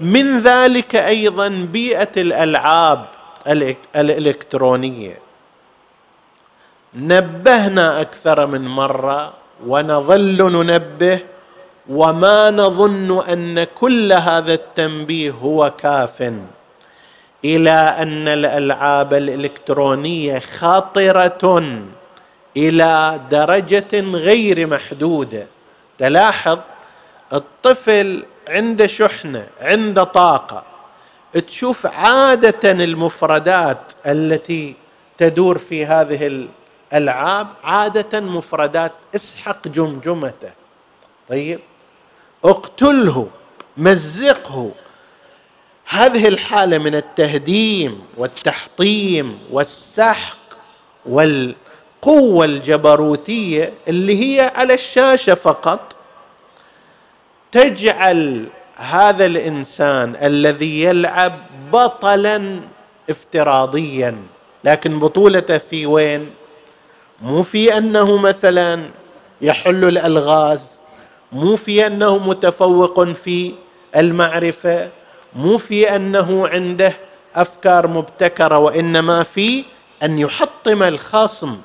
من ذلك أيضا بيئة الألعاب الإلكترونية. نبهنا أكثر من مرة ونظل ننبه وما نظن أن كل هذا التنبيه هو كاف إلى أن الألعاب الإلكترونية خطره إلى درجة غير محدودة. تلاحظ الطفل عنده شحنة عنده طاقة. تشوف عادة المفردات التي تدور في هذه الألعاب عادة مفردات اسحق جمجمته. طيب؟ اقتله مزقه. هذه الحالة من التهديم والتحطيم والسحق والقوة الجبروتية اللي هي على الشاشة فقط. تجعل هذا الإنسان الذي يلعب بطلا افتراضيا لكن بطولته في وين؟ مو في أنه مثلا يحل الألغاز مو في أنه متفوق في المعرفة مو في أنه عنده أفكار مبتكرة وإنما في أن يحطم الخصم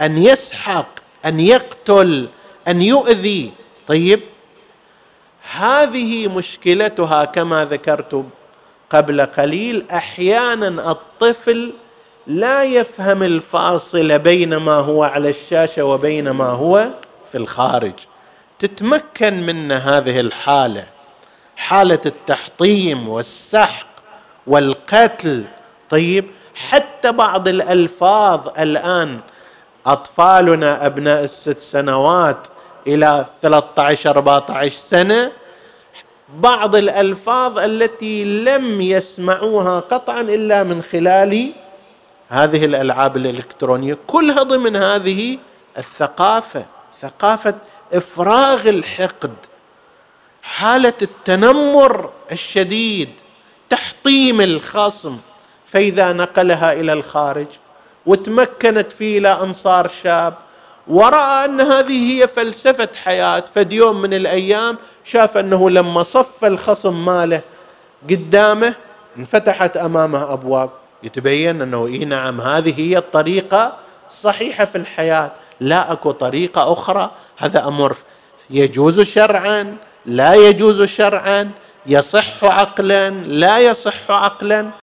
أن يسحق أن يقتل أن يؤذي. طيب هذه مشكلتها كما ذكرت قبل قليل أحيانا الطفل لا يفهم الفاصل بين ما هو على الشاشة وبين ما هو في الخارج. تتمكن منا هذه الحالة حالة التحطيم والسحق والقتل. طيب حتى بعض الألفاظ الآن أطفالنا أبناء الست سنوات إلى 13 14 سنة. بعض الألفاظ التي لم يسمعوها قطعا إلا من خلال هذه الألعاب الإلكترونية. كلها ضمن هذه الثقافة ثقافة إفراغ الحقد حالة التنمر الشديد تحطيم الخصم. فإذا نقلها إلى الخارج وتمكنت فيه إلى أنصار شاب وراى أن هذه هي فلسفة حياة. فد يوم من الأيام شاف أنه لما صف الخصم ماله قدامه انفتحت أمامه أبواب. يتبين أنه اي نعم هذه هي الطريقة الصحيحة في الحياة. لا أكو طريقة أخرى. هذا أمر يجوز شرعا لا يجوز شرعا يصح عقلا لا يصح عقلا.